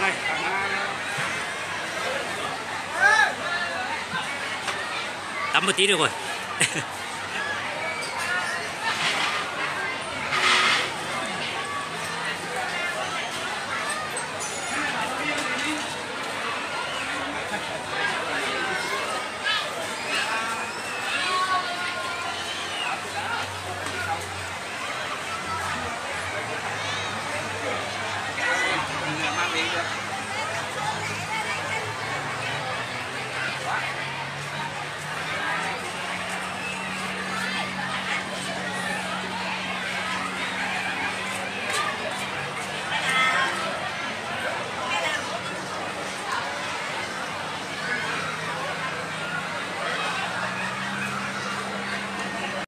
đây tắm một tí được rồi.